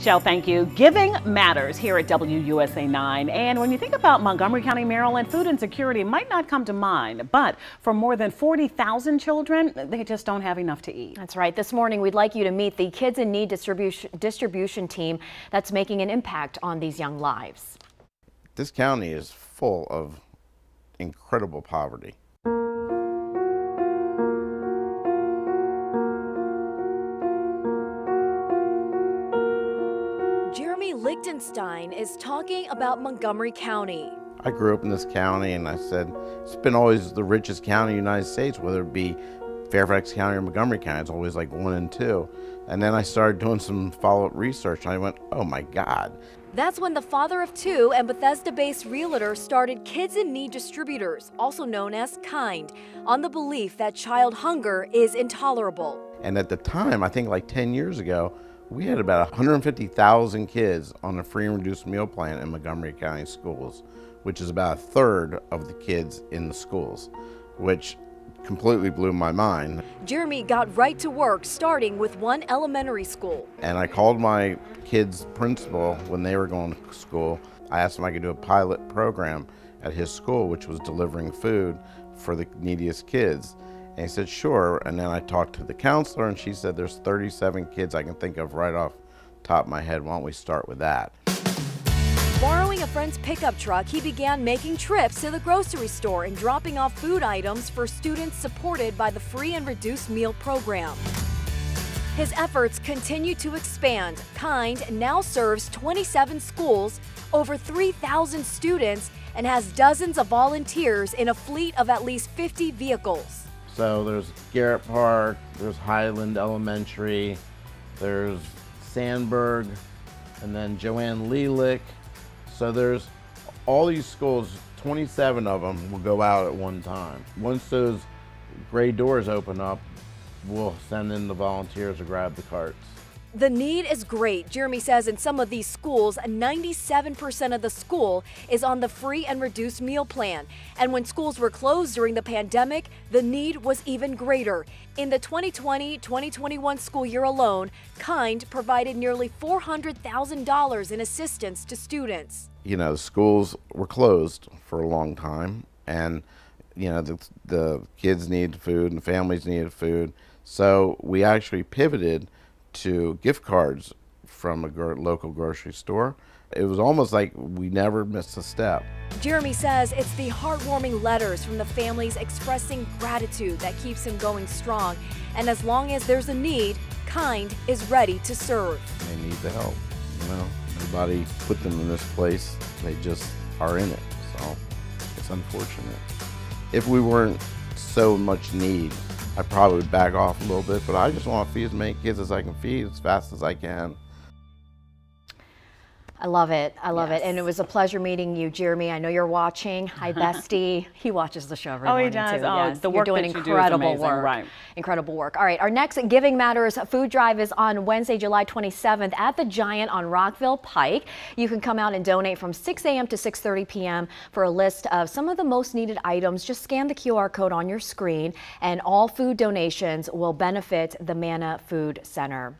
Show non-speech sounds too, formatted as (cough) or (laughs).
Shell, thank you. Giving matters here at WUSA 9. And when you think about Montgomery County, Maryland, food insecurity might not come to mind. But for more than 40,000 children, they just don't have enough to eat. That's right. This morning, we'd like you to meet the Kids in Need distribution, distribution team that's making an impact on these young lives. This county is full of incredible poverty. Jeremy Lichtenstein is talking about Montgomery County. I grew up in this county and I said, it's been always the richest county in the United States, whether it be Fairfax County or Montgomery County. It's always like one and two. And then I started doing some follow up research and I went, oh my God. That's when the father of two and Bethesda based realtor started Kids in Need Distributors, also known as KIND, on the belief that child hunger is intolerable. And at the time, I think like 10 years ago, we had about 150,000 kids on a free and reduced meal plan in Montgomery County schools, which is about a third of the kids in the schools, which completely blew my mind. Jeremy got right to work starting with one elementary school. And I called my kids' principal when they were going to school. I asked him I could do a pilot program at his school, which was delivering food for the neediest kids. And he said, sure. And then I talked to the counselor and she said, there's 37 kids I can think of right off top of my head. Why don't we start with that? Borrowing a friend's pickup truck, he began making trips to the grocery store and dropping off food items for students supported by the free and reduced meal program. His efforts continue to expand. Kind now serves 27 schools, over 3,000 students, and has dozens of volunteers in a fleet of at least 50 vehicles. So there's Garrett Park, there's Highland Elementary, there's Sandburg, and then JoAnn Leleck. So there's all these schools, 27 of them will go out at one time. Once those gray doors open up, we'll send in the volunteers to grab the carts. The need is great. Jeremy says in some of these schools, 97% of the school is on the free and reduced meal plan. And when schools were closed during the pandemic, the need was even greater. In the 2020 2021 school year alone, KIND provided nearly $400,000 in assistance to students. You know, schools were closed for a long time, and you know, the, the kids needed food and families needed food. So we actually pivoted to gift cards from a local grocery store. It was almost like we never missed a step. Jeremy says it's the heartwarming letters from the families expressing gratitude that keeps him going strong. And as long as there's a need, Kind is ready to serve. They need the help. You know, nobody put them in this place. They just are in it. So it's unfortunate. If we weren't so much need, I probably would back off a little bit, but I just want to feed as many kids as I can feed as fast as I can. I love it. I love yes. it. And it was a pleasure meeting you, Jeremy. I know you're watching. Hi, (laughs) bestie. he watches the show every oh, morning, he does. too. Oh, yes. the work you're doing incredible do work. Right. Incredible work. All right, our next Giving Matters food drive is on Wednesday, July 27th at the Giant on Rockville Pike. You can come out and donate from 6 a.m. to 6.30 p.m. for a list of some of the most needed items. Just scan the QR code on your screen and all food donations will benefit the Manna Food Center.